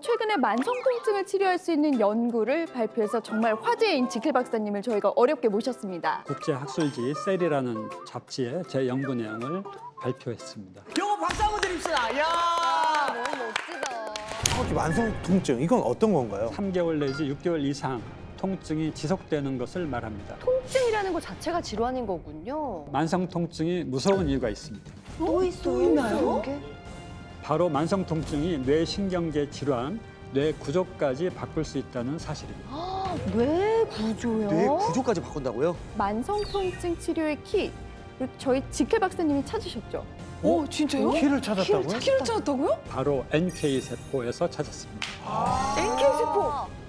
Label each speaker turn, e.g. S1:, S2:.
S1: 최근에 만성 통증을 치료할 수 있는 연구를 발표해서 정말 화제인 지킬 박사님을 저희가 어렵게 모셨습니다.
S2: 국제 학술지 셀이라는 잡지에 제 연구 내용을 발표했습니다.
S3: 요거 박수 한번 드립시다. 야.
S4: 너무 멋지다.
S5: 정확히 만성 통증 이건 어떤 건가요?
S2: 3개월 내지 6개월 이상 통증이 지속되는 것을 말합니다.
S4: 통증이라는 것 자체가 질환인 거군요.
S2: 만성 통증이 무서운 이유가 있습니다.
S4: 또 있어요? 게
S2: 바로 만성 통증이 뇌신경계 질환, 뇌 구조까지 바꿀 수 있다는 사실입니다.
S4: 뇌 구조요?
S3: 뇌 구조까지 바꾼다고요?
S1: 만성 통증 치료의 키 저희 지킬 박사님이 찾으셨죠.
S6: 오 진짜요?
S5: 키를 찾았다고요?
S6: 키를 찾았다고요?
S2: 바로 NK 세포에서 찾았습니다.
S6: NK 세포.